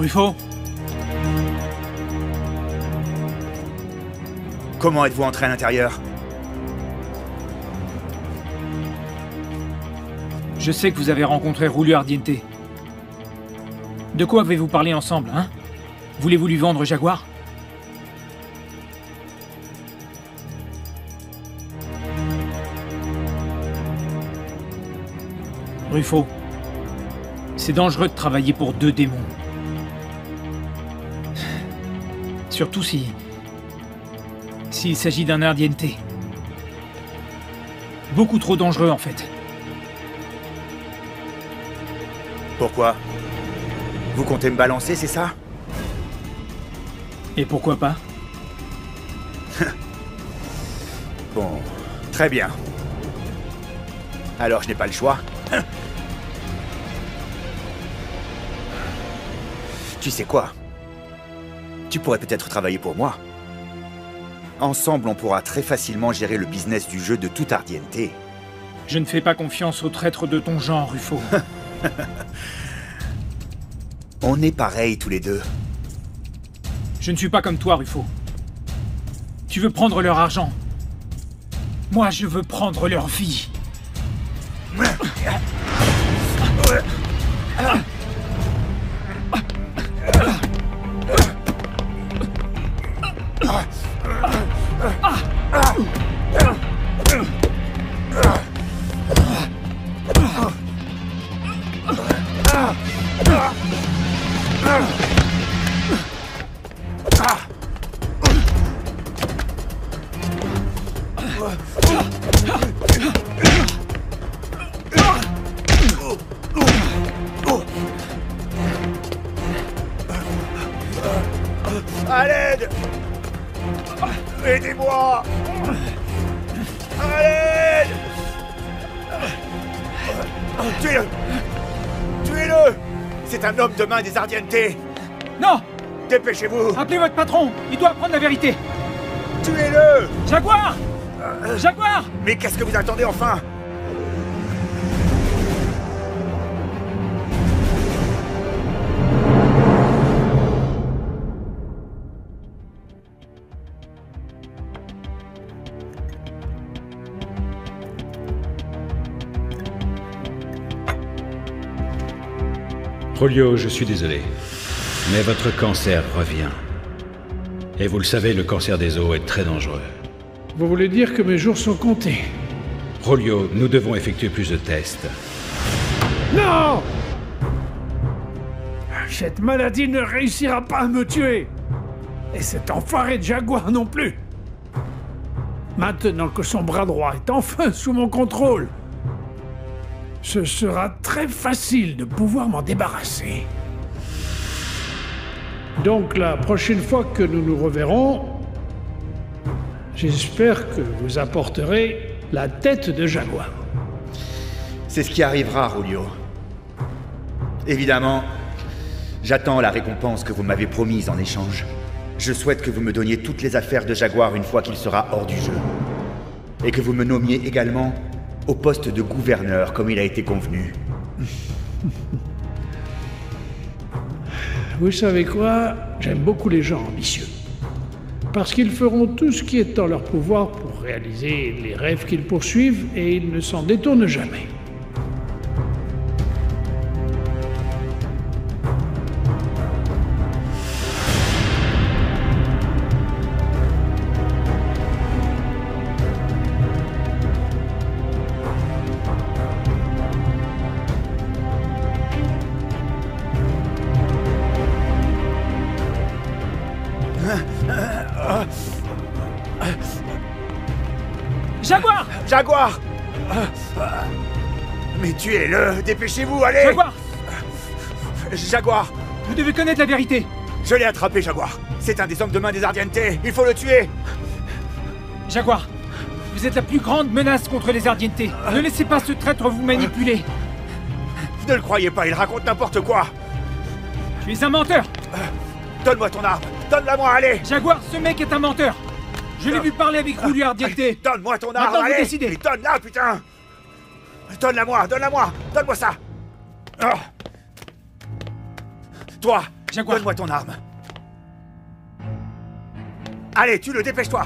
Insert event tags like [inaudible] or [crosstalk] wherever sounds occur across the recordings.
Ruffo Comment êtes-vous entré à l'intérieur Je sais que vous avez rencontré Rulio Ardiente. De quoi avez-vous parlé ensemble, hein? Voulez-vous lui vendre Jaguar? Ruffo, c'est dangereux de travailler pour deux démons. Surtout si... s'il s'agit d'un Ardiente. Beaucoup trop dangereux en fait. Pourquoi? Vous comptez me balancer, c'est ça? Et pourquoi pas? [laughs] Bon, très bien. Alors je n'ai pas le choix. [laughs] Tu sais quoi? Tu pourrais peut-être travailler pour moi. Ensemble, on pourra très facilement gérer le business du jeu de tout Ardiente. Je ne fais pas confiance aux traîtres de ton genre, Ruffo. [laughs] On est pareils tous les deux. Je ne suis pas comme toi, Ruffo. Tu veux prendre leur argent. Moi, je veux prendre leur vie. [laughs] des Non. Dépêchez-vous. Appelez votre patron. Il doit apprendre la vérité. Tuez-le. Jaguar. Jaguar. Mais qu'est-ce que vous attendez enfin? Rolio, je suis désolé. Mais votre cancer revient. Et vous le savez, le cancer des os est très dangereux. Vous voulez dire que mes jours sont comptés Rolio, nous devons effectuer plus de tests. Non Cette maladie ne réussira pas à me tuer Et cet enfoiré de Jaguar non plus Maintenant que son bras droit est enfin sous mon contrôle, ce sera très facile de pouvoir m'en débarrasser. Donc la prochaine fois que nous nous reverrons, j'espère que vous apporterez la tête de Jaguar. C'est ce qui arrivera, Rulio. Évidemment, j'attends la récompense que vous m'avez promise en échange. Je souhaite que vous me donniez toutes les affaires de Jaguar une fois qu'il sera hors du jeu. Et que vous me nommiez également au poste de gouverneur comme il a été convenu. Vous savez quoi? J'aime beaucoup les gens ambitieux. Parce qu'ils feront tout ce qui est en leur pouvoir pour réaliser les rêves qu'ils poursuivent et ils ne s'en détournent jamais. Jaguar! Jaguar! Mais tuez-le Dépêchez-vous, allez! Jaguar! Jaguar! Vous devez connaître la vérité. Je l'ai attrapé, Jaguar. C'est un des hommes de main des Ardiente Il faut le tuer. Jaguar Vous êtes la plus grande menace contre les Ardiente. Ne laissez pas ce traître vous manipuler. Ne le croyez pas, il raconte n'importe quoi. Tu es un menteur. Donne-moi ton arme Donne-la moi, allez Jaguar, ce mec est un menteur Je l'ai vu parler avec Rulio Ardiente. Donne-moi ton arme, Maintenant, vous allez décidez. Mais Donne-la, putain Donne-la moi, donne-la moi Donne-moi ça Ah. Toi, Jaguar. Donne-moi ton arme. Allez, tu le dépêche-toi.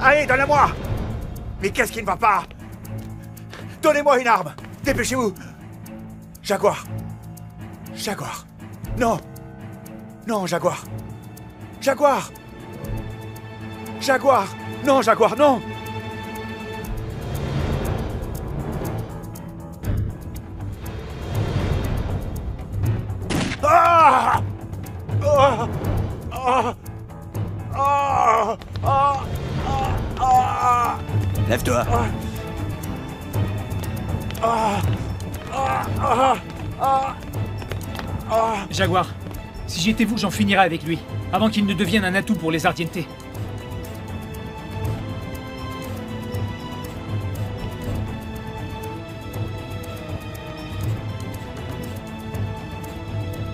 Allez, donne-la-moi. Mais qu'est-ce qui ne va pas? Donnez-moi une arme. Dépêchez-vous. Jaguar. Jaguar. Non. Non, Jaguar. Jaguar. Jaguar. Non, Jaguar, non. Ah Ah Ah Ah Ah Ah Lève-toi. Jaguar, si j'étais vous, j'en finirais avec lui, avant qu'il ne devienne un atout pour les Ardiente.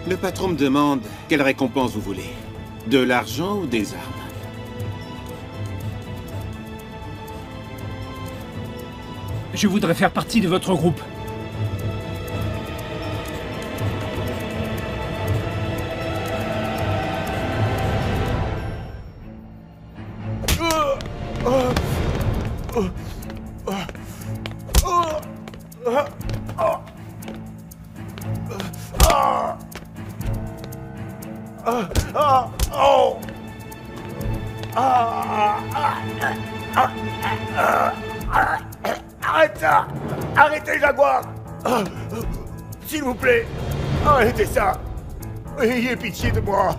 Le patron me demande quelle récompense vous voulez. De l'argent ou des armes? Je voudrais faire partie de votre groupe. Arrête ça Arrêtez, Jaguar S'il vous plaît, arrêtez ça. Ayez pitié de moi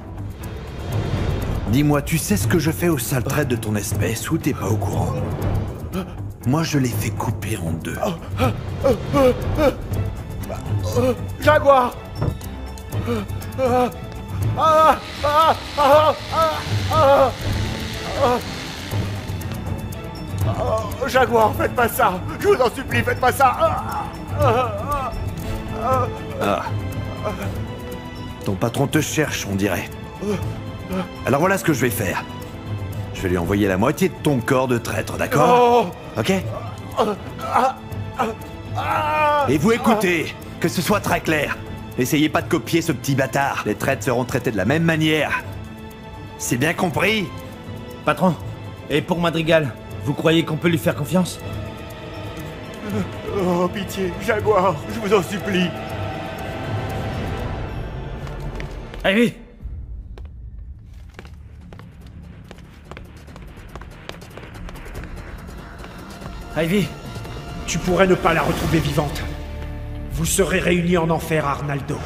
Dis-moi, tu sais ce que je fais au sale traite de ton espèce ou t'es pas au courant? Moi, je l'ai fait couper en deux. Jaguar. Oh, Jaguar, faites pas ça Je vous en supplie, faites pas ça ah. Ton patron te cherche, on dirait. Alors voilà ce que je vais faire. Je vais lui envoyer la moitié de ton corps de traître, d'accord Oh Ok Et vous écoutez, que ce soit très clair. Essayez pas de copier ce petit bâtard. Les traîtres seront traités de la même manière. C'est bien compris Patron, et pour Madrigal, vous croyez qu'on peut lui faire confiance? Oh, pitié, Jaguar, je vous en supplie Ivy Ivy Tu pourrais ne pas la retrouver vivante. Vous serez réunis en enfer, Arnaldo.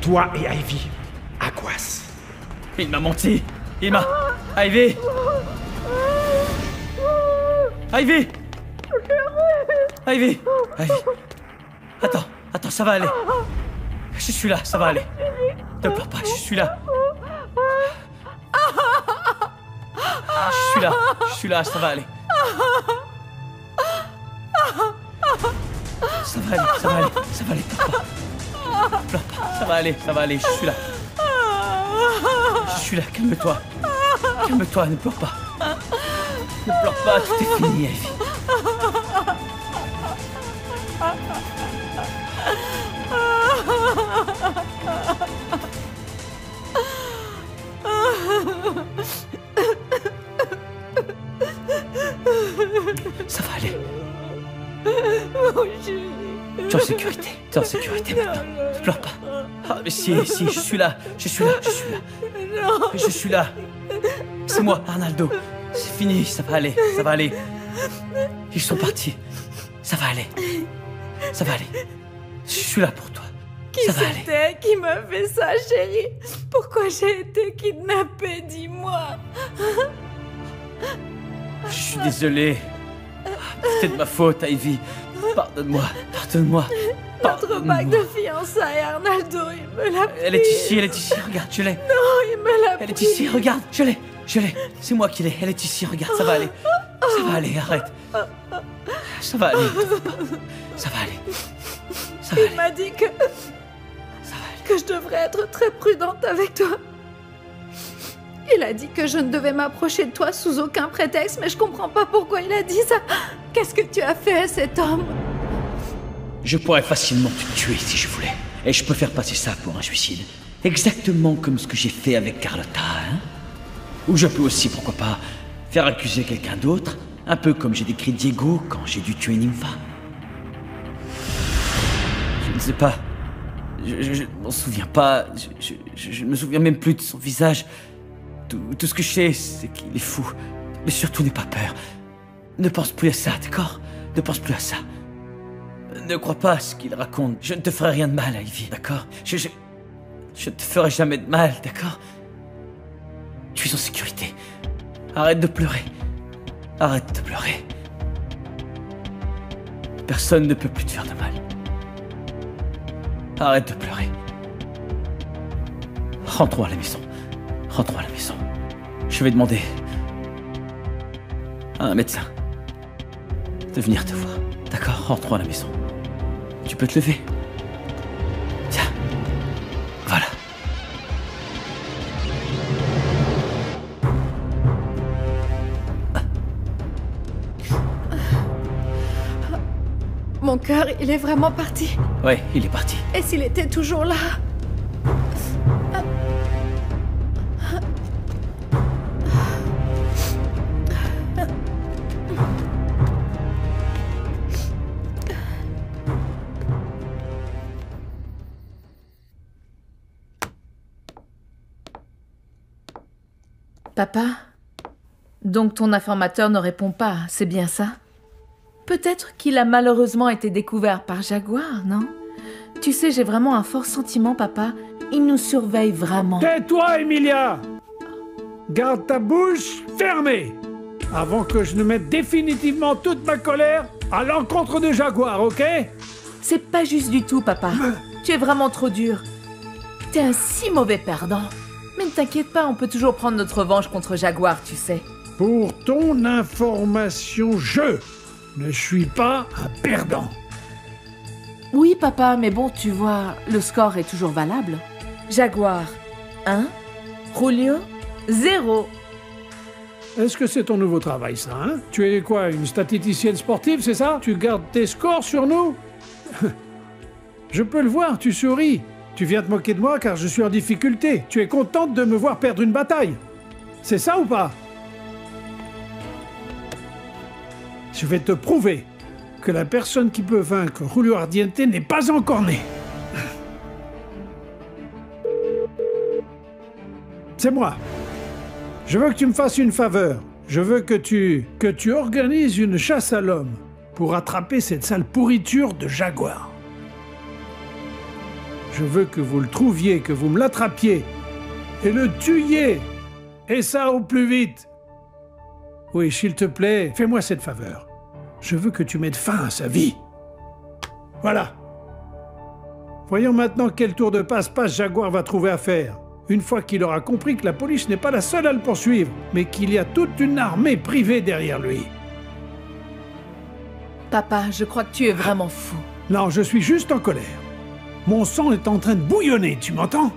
Toi et Ivy. Aquas. Il m'a menti Il m'a... Ivy Ivy Ivy Ivy Attends, attends, ça va aller. Je suis là, ça va aller. Ne pleure pas, je suis là. Je suis là, je suis là, ça va aller. Ça va aller, ça va aller, ça va aller, pleure pas. Ça va aller, ça va aller, je suis là. Je suis là, calme-toi. Calme-toi, ne pleure pas. Ne pleure pas, tout est fini, Ivy. Sécurité. Tu es en sécurité maintenant. Ne pleure pas. Ah, mais si, si, je suis là. Je suis là, je suis là. Je suis là. C'est moi, Arnaldo. C'est fini, ça va aller, ça va aller. Ils sont partis. Ça va aller. Ça va aller. Je suis là pour toi. Qui c'était qui m'a fait ça, chérie? Pourquoi j'ai été kidnappée, dis-moi? Je suis désolé. C'était de ma faute, Ivy. Pardonne-moi, pardonne-moi. Notre bague de fiançailles, Arnaldo, il me l'a pris. Elle est ici, elle est ici, regarde, je l'ai. Non, il me l'a Elle est ici, regarde, je l'ai, je l'ai. C'est moi qui l'ai, elle est ici, regarde, ça va aller. Ça va aller, arrête. Ça va aller. Ça va aller. Ça va Il aller. m'a dit que... que je devrais être très prudente avec toi. Il a dit que je ne devais m'approcher de toi sous aucun prétexte, mais je comprends pas pourquoi il a dit ça. Qu'est-ce que tu as fait à cet homme? Je pourrais facilement te tuer si je voulais. Et je peux faire passer ça pour un suicide. Exactement comme ce que j'ai fait avec Carlotta, hein Ou je peux aussi, pourquoi pas, faire accuser quelqu'un d'autre, un peu comme j'ai décrit Diego quand j'ai dû tuer Nympha. Je ne sais pas. Je, ne m'en souviens pas. Je, ne me souviens même plus de son visage. Tout, ce que je sais, c'est qu'il est fou. Mais surtout, n'aie pas peur. Ne pense plus à ça, d'accord? Ne pense plus à ça. Ne crois pas à ce qu'il raconte. Je ne te ferai rien de mal, Ivy, d'accord? Je, je, je ne te ferai jamais de mal, d'accord? Tu es en sécurité. Arrête de pleurer. Arrête de pleurer. Personne ne peut plus te faire de mal. Arrête de pleurer. Rentrons à la maison. Rentrons à la maison. Je vais demander à un médecin de venir te voir. D'accord Rentrons à la maison. Tu peux te lever. Tiens. Voilà. Mon cœur, il est vraiment parti. Oui, il est parti. Et s'il était toujours là? Papa Donc ton informateur ne répond pas, c'est bien ça? Peut-être qu'il a malheureusement été découvert par Jaguar, non? Tu sais, j'ai vraiment un fort sentiment, papa. Il nous surveille vraiment. Tais-toi, Emilia Garde ta bouche fermée Avant que je ne mette définitivement toute ma colère à l'encontre de Jaguar, ok? C'est pas juste du tout, papa. Tu es vraiment trop dur. T'es un si mauvais perdant. Mais ne t'inquiète pas, on peut toujours prendre notre revanche contre Jaguar, tu sais. Pour ton information, je ne suis pas un perdant. Oui, papa, mais bon, tu vois, le score est toujours valable. Jaguar, 1. Julio, 0. Est-ce que c'est ton nouveau travail, ça, hein? Tu es quoi, une statisticienne sportive, c'est ça? Tu gardes tes scores sur nous? [laughs] Je peux le voir, tu souris. Tu viens te moquer de moi car je suis en difficulté. Tu es contente de me voir perdre une bataille. C'est ça ou pas? Je vais te prouver que la personne qui peut vaincre Julio Ardiente n'est pas encore née. C'est moi. Je veux que tu me fasses une faveur. Je veux que tu que tu organises une chasse à l'homme pour attraper cette sale pourriture de jaguar. Je veux que vous le trouviez, que vous me l'attrapiez et le tuiez. Et ça au plus vite. Oui, s'il te plaît, fais-moi cette faveur. Je veux que tu mettes fin à sa vie. Voilà. Voyons maintenant quel tour de passe-passe Jaguar va trouver à faire. Une fois qu'il aura compris que la police n'est pas la seule à le poursuivre, mais qu'il y a toute une armée privée derrière lui. Papa, je crois que tu es vraiment fou. Non, je suis juste en colère. Mon sang est en train de bouillonner, tu m'entends?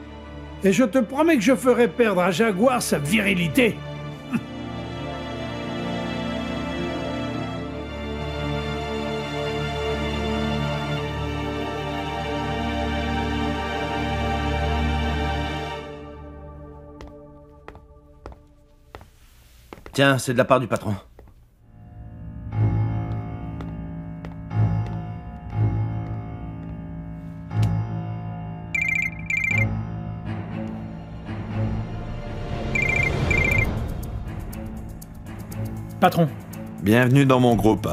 Et je te promets que je ferai perdre à Jaguar sa virilité. Tiens, c'est de la part du patron. Patron. Bienvenue dans mon groupe.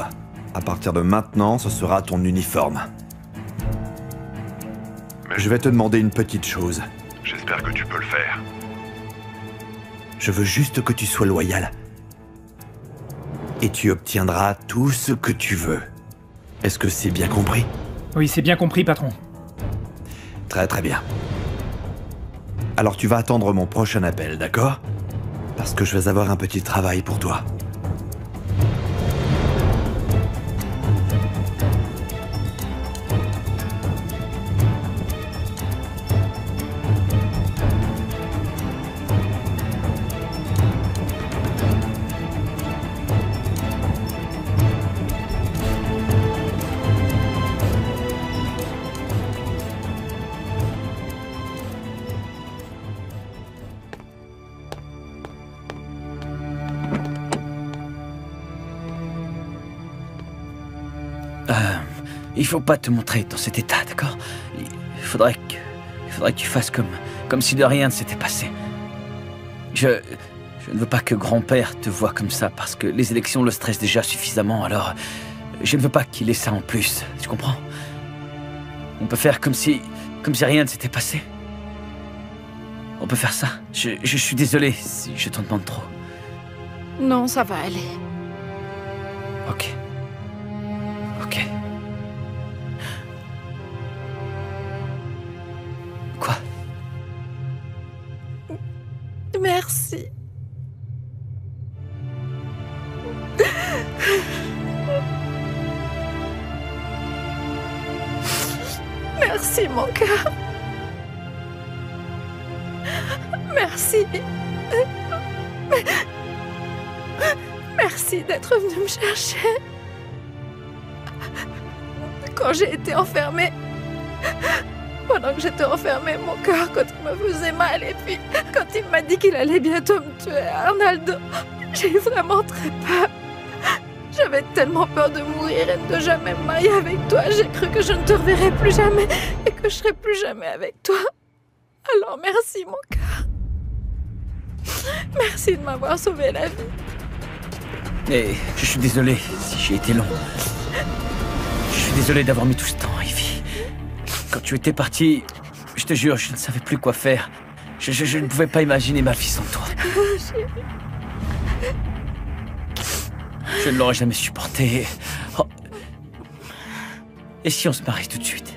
À partir de maintenant, ce sera ton uniforme. Je vais te demander une petite chose. J'espère que tu peux le faire. Je veux juste que tu sois loyal. Et tu obtiendras tout ce que tu veux. Est-ce que c'est bien compris? Oui, c'est bien compris, patron. Très très bien. Alors tu vas attendre mon prochain appel, d'accord? Parce que je vais avoir un petit travail pour toi. Euh, il faut pas te montrer dans cet état, d'accord? Il faudrait que, il faudrait que tu fasses comme, comme si de rien ne s'était passé. Je, je ne veux pas que grand-père te voie comme ça parce que les élections le stressent déjà suffisamment. Alors, je ne veux pas qu'il ait ça en plus. Tu comprends? On peut faire comme si, comme si rien ne s'était passé. On peut faire ça. Je, je suis désolé si je t'en demande trop. Non, ça va aller. Ok. Ok. Merci. Merci, mon cœur. Merci. Merci d'être venu me chercher. Quand j'ai été enfermée. Pendant que j'étais enfermée, mon cœur, quand il me faisait mal, et puis quand il m'a dit qu'il allait bientôt me tuer, Arnaldo, j'ai eu vraiment très peur. J'avais tellement peur de mourir et de jamais me marier avec toi. J'ai cru que je ne te reverrais plus jamais et que je serais plus jamais avec toi. Alors merci, mon cœur. Merci de m'avoir sauvé la vie. Et je suis désolé si j'ai été long. Je suis désolé d'avoir mis tout ce temps, Ivy. Quand tu étais parti, je te jure, je ne savais plus quoi faire. Je, je- je ne pouvais pas imaginer ma vie sans toi. Je ne l'aurais jamais supporté. Oh. Et si on se marie tout de suite?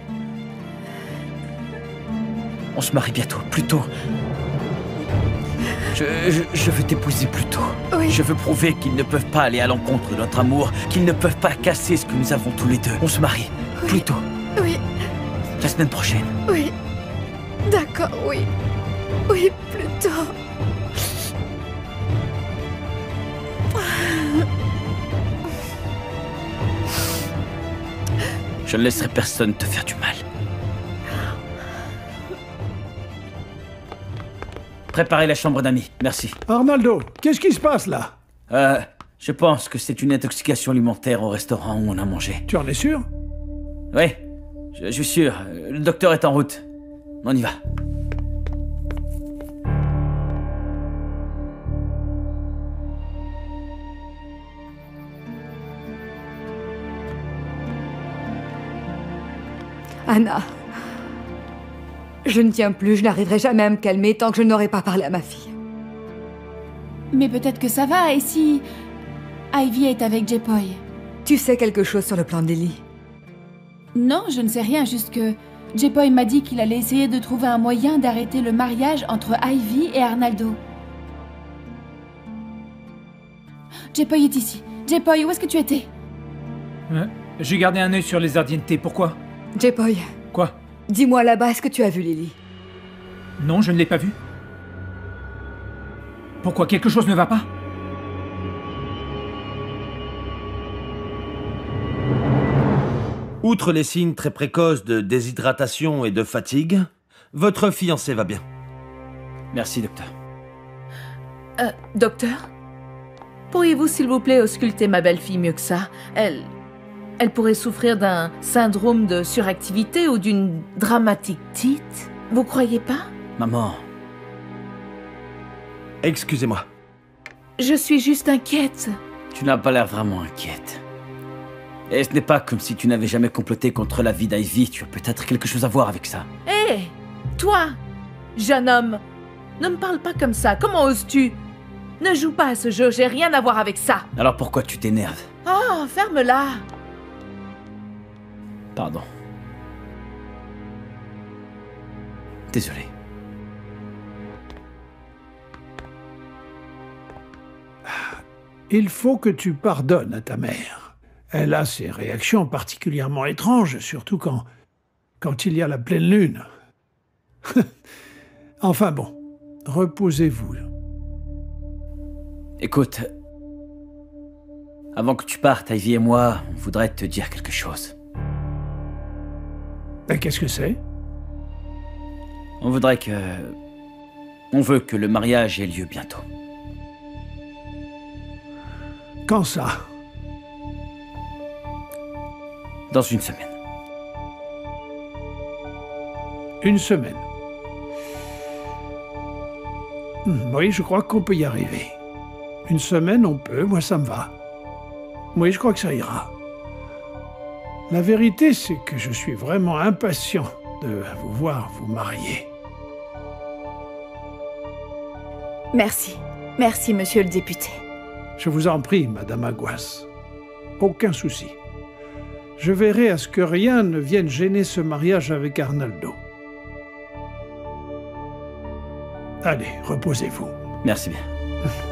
On se marie bientôt, plus tôt. Je, je- je veux t'épouser plus tôt. Oui. Je veux prouver qu'ils ne peuvent pas aller à l'encontre de notre amour, qu'ils ne peuvent pas casser ce que nous avons tous les deux. On se marie, plus tôt, Oui, la semaine prochaine. oui. D'accord, oui. Oui, plutôt. Je ne laisserai personne te faire du mal. Préparez la chambre d'amis, merci. Arnaldo, qu'est-ce qui se passe là? Euh, je pense que c'est une intoxication alimentaire au restaurant où on a mangé. Tu en es sûr? Oui, je, je suis sûr. Le docteur est en route. On y va. Anna, je ne tiens plus, je n'arriverai jamais à me calmer tant que je n'aurai pas parlé à ma fille. Mais peut-être que ça va, et si Ivy est avec Jepoy Tu sais quelque chose sur le plan de Lily? Non, je ne sais rien, juste que Jepoy m'a dit qu'il allait essayer de trouver un moyen d'arrêter le mariage entre Ivy et Arnaldo. Jepoy est ici. Jepoy, où est-ce que tu étais? Hein? J'ai gardé un œil sur les Ardiente. Pourquoi? Jepoy, Quoi? Dis-moi là-bas, est-ce que tu as vu Lily? Non, je ne l'ai pas vu. Pourquoi? Quelque chose ne va pas? Outre les signes très précoces de déshydratation et de fatigue, votre fiancé va bien. Merci, docteur. Euh, docteur Pourriez-vous, s'il vous plaît, ausculter ma belle-fille mieux que ça? Elle. Elle pourrait souffrir d'un syndrome de suractivité ou d'une dramatique tite. Vous croyez pas? Maman, Excusez-moi. Je suis juste inquiète. tu n'as pas l'air vraiment inquiète. Et ce n'est pas comme si tu n'avais jamais comploté contre la vie d'Ivy. Tu as peut-être quelque chose à voir avec ça. Hé Toi Jeune homme Ne me parle pas comme ça. Comment oses-tu? Ne joue pas à ce jeu, j'ai rien à voir avec ça. Alors pourquoi tu t'énerves? Oh, ferme-la Pardon. Désolé. Il faut que tu pardonnes à ta mère. Elle a ses réactions particulièrement étranges, surtout quand, quand il y a la pleine lune. [laughs] enfin bon, reposez-vous. Écoute, avant que tu partes, Ivy et moi, on voudrait te dire quelque chose. Et qu'est-ce que c'est? On voudrait que... On veut que le mariage ait lieu bientôt. Quand ça? Dans une semaine. Une semaine. Hmm, Oui, je crois qu'on peut y arriver. Une semaine, on peut, moi ça me va. Oui, je crois que ça ira. La vérité, c'est que je suis vraiment impatient de vous voir vous marier. Merci. Merci, monsieur le député. Je vous en prie, Madame Aguas. Aucun souci. Je verrai à ce que rien ne vienne gêner ce mariage avec Arnaldo. Allez, reposez-vous. Merci bien. [laughs]